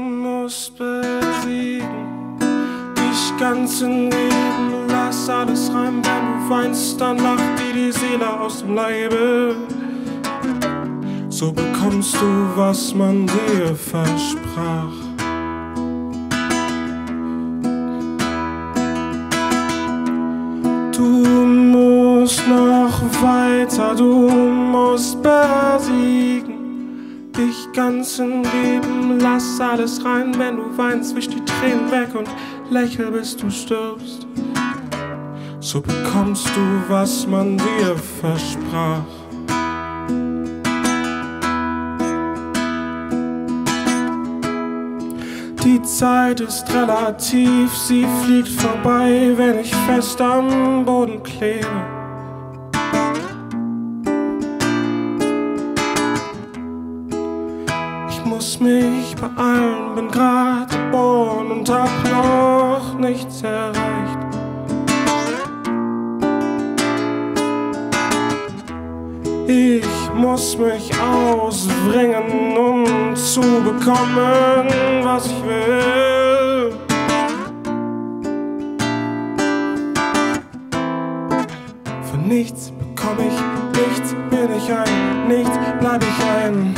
musst besiegen, dich ganz in Leben, lass alles rein, wenn du weinst, dann lacht dir die Seele aus dem Leibe. So bekommst du, was man dir versprach. Du musst noch weiter, du musst besiegen. Dich ganz in Leben, lass alles rein, wenn du weinst, wisch die Tränen weg und lächel, bis du stirbst. So bekommst du, was man dir versprach. Die Zeit ist relativ, sie fliegt vorbei, wenn ich fest am Boden klebe. Muss mich beeilen, bin grad geboren und hab noch nichts erreicht. Ich muss mich ausbringen, um zu bekommen, was ich will. Von nichts bekomme ich nichts, bin ich ein, nichts bleib ich ein.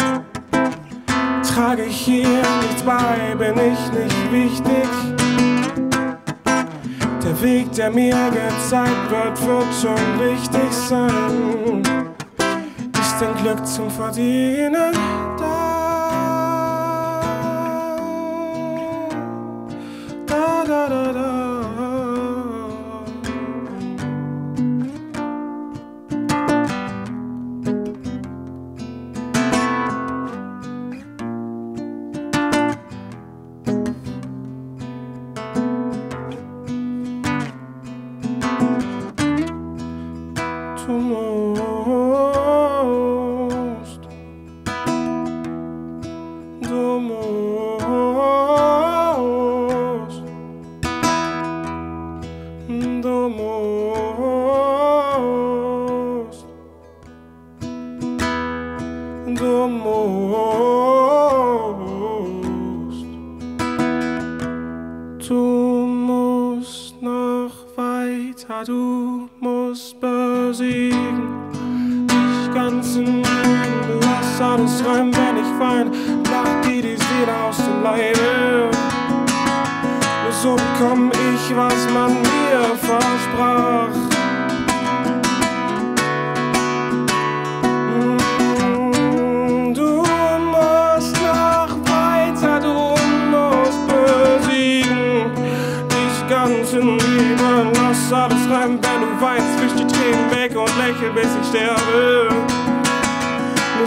Trage ich hier nichts bei, bin ich nicht wichtig. Der Weg, der mir gezeigt wird, wird schon richtig sein dein Glück zum Verdienen musst, du musst, du musst noch weiter, du musst besiegen. Dich ganz in Leben, lass alles rein, wenn ich wein, lacht dir die Seele aus dem Leibe. So bekomm ich, was man mir versprach. Mm, Du musst noch weiter, du musst besiegen. Dich ganz in Liebe, lass alles rein, wenn du weinst, wisch die Tränen weg und lächel, bis ich sterbe.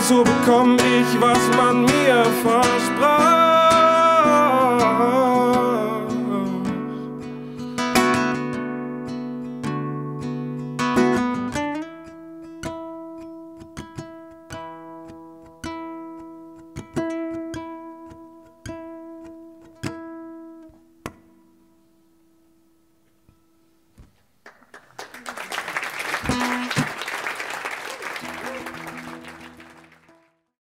So bekomm ich, was man mir versprach.